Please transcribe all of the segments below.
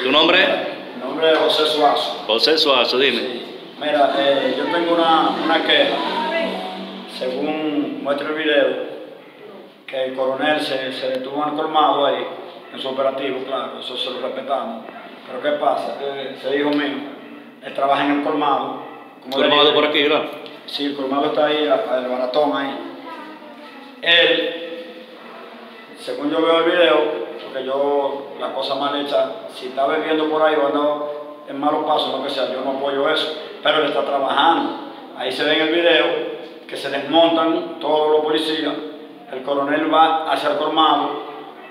¿Tu nombre? Mi nombre es José Suazo. José Suazo, dime. Sí. Mira, eh, yo tengo una, una queja, según muestra el video, que el coronel se, se detuvo en el colmado ahí, en su operativo, claro, eso se lo respetamos. Pero ¿qué pasa? Que ese hijo mío, él trabaja en el colmado. como Colmado por aquí, ¿verdad? Sí, el colmado está ahí, el baratón ahí. Él, según yo veo el video, porque yo, la cosa mal hecha, si está bebiendo por ahí o anda en malos pasos, lo que sea, yo no apoyo eso, pero él está trabajando. Ahí se ve en el video que se desmontan todos los policías, el coronel va hacia el colmado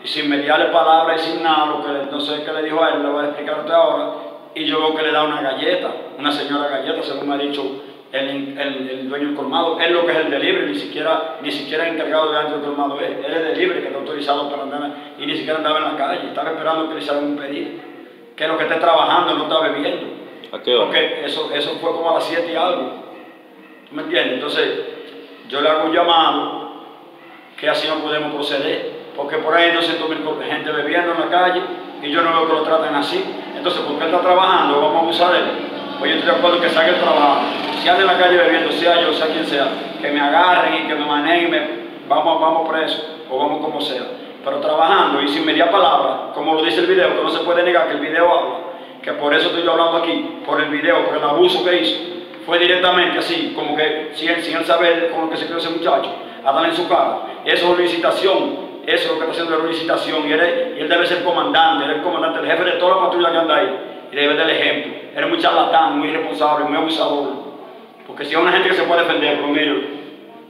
y sin mediarle palabras y sin nada, lo que no sé qué le dijo a él, le voy a explicar usted ahora, y yo veo que le da una galleta, una señora galleta, según me ha dicho el, el, el dueño del colmado, es lo que es el delivery, ni siquiera, ni siquiera encargado de dentro del colmado, es, él es delivery que está autorizado para andar y ni siquiera andaba en la calle, estaba esperando que le hicieran un pedido, que lo que esté trabajando, no está bebiendo. ¿A qué hora? Porque eso, eso fue como a las 7 y algo. ¿Tú me entiendes? Entonces, yo le hago un llamado que así no podemos proceder. Porque por ahí hay 200 mil gente bebiendo en la calle y yo no veo que lo traten así. Entonces, porque él está trabajando, vamos a abusar de él. Pues yo estoy de acuerdo que salga el trabajo. Si anda en la calle bebiendo, sea yo, sea quien sea, que me agarren y que me manejen, vamos, vamos presos o vamos como sea. Pero trabajando y sin media palabra, como lo dice el video, que no se puede negar que el video habla, que por eso estoy yo hablando aquí, por el video, por el abuso que hizo, fue directamente así, como que sin sin él saber con lo que se creó ese muchacho, a en su cara. Eso es una licitación, eso es lo que está haciendo una licitación, y él, y él debe ser comandante, él es el comandante, el jefe de toda la patrulla que anda ahí, y debe dar el ejemplo. Es muy charlatán, muy irresponsable, muy abusador. Porque si hay una gente que se puede defender, pues mire,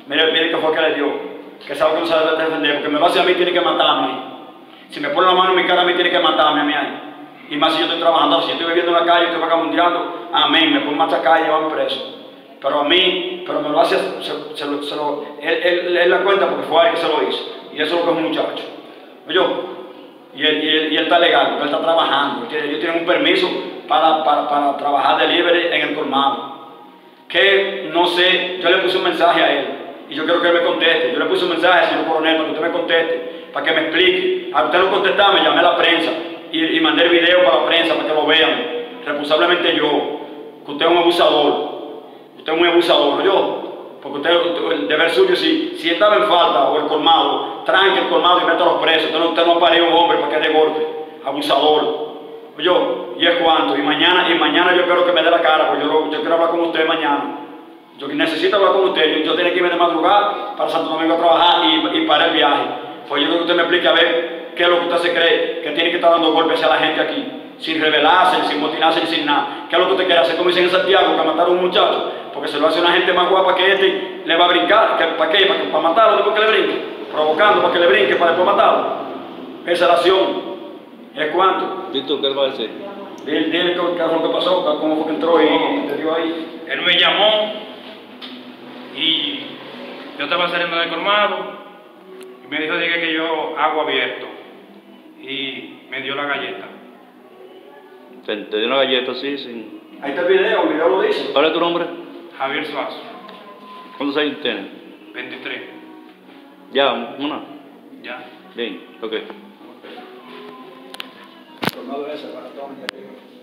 mire, mire fue que le dio, que sabe que no se debe defender, porque me lo hace a mí, tiene que matarme. Si me pone la mano en mi cara, a mí tiene que matarme a mí. Y más si yo estoy trabajando, si yo estoy viviendo en la calle, estoy vagabundeando, amén, me a calle y van preso. Pero a mí, pero me lo hace, se, lo, se lo- él, él, él la cuenta porque fue a él que se lo hizo. Y eso es lo que es un muchacho. Oye, y él, y él- y él está legal, él está trabajando. Ellos tienen un permiso para, para, para trabajar delivery en el colmado. Que no sé, yo le puse un mensaje a él y yo quiero que él me conteste. Yo le puse un mensaje señor coronel para que usted me conteste, para que me explique. A usted no contestaba, me llamé a la prensa y, mandé el video para la prensa para que lo vean. Responsablemente yo, que usted es un abusador. Usted es muy abusador, yo. Porque usted, el deber suyo, si, si estaba en falta o el colmado, tranque el colmado y meta a los presos. Usted no, usted no un hombre para que dé golpe. Abusador. Yo, y es cuánto. Y mañana, y mañana yo espero que me dé la cara, porque yo, quiero hablar con usted mañana. Yo necesito hablar con usted. Yo, yo tengo que irme de madrugada para Santo Domingo a trabajar y, y para el viaje. Pues yo quiero que usted me explique a ver qué es lo que usted se cree que tiene que estar dando golpes a la gente aquí. Sin rebelarse, sin motinarse, sin nada. ¿Qué es lo que usted quiere hacer? Como dicen en Santiago, que matar a un muchacho. Porque se lo hace una gente más guapa que este, le va a brincar. ¿Que- ¿Para qué? ¿Para, para matarlo después que le brinque? Provocando para que le brinque, para después matarlo. Esa es la acción. ¿Es cuánto? ¿Y tú qué le vas a decir? Dile, dile qué qué fue lo que pasó, cómo fue que entró y te dio ahí. Él me llamó y yo estaba saliendo del colmado y me dijo diga que yo hago abierto y me dio la galleta. Te, te dio una galleta así, sin... Ahí está el video, el video lo dice. ¿Cuál es tu nombre? Javier Suazo, ¿Cuántos años tienes? 23. Ya, una. Ya. Bien, ok. Colmado ese, baratón, ya digo.